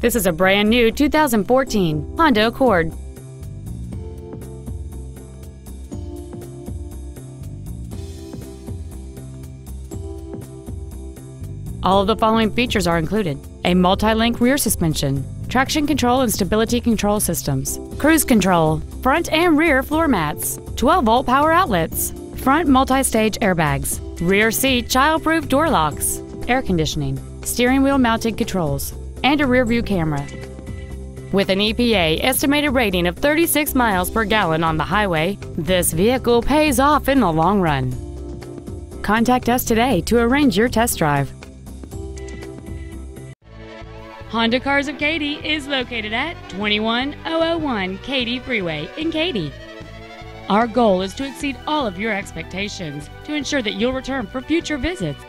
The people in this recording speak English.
This is a brand new 2014 Honda Accord. All of the following features are included. A multi-link rear suspension, traction control and stability control systems, cruise control, front and rear floor mats, 12-volt power outlets, front multi-stage airbags, rear seat child-proof door locks, air conditioning, steering wheel mounted controls, and a rear view camera. With an EPA estimated rating of 36 miles per gallon on the highway, this vehicle pays off in the long run. Contact us today to arrange your test drive. Honda Cars of Katy is located at 21001 Katy Freeway in Katy. Our goal is to exceed all of your expectations to ensure that you'll return for future visits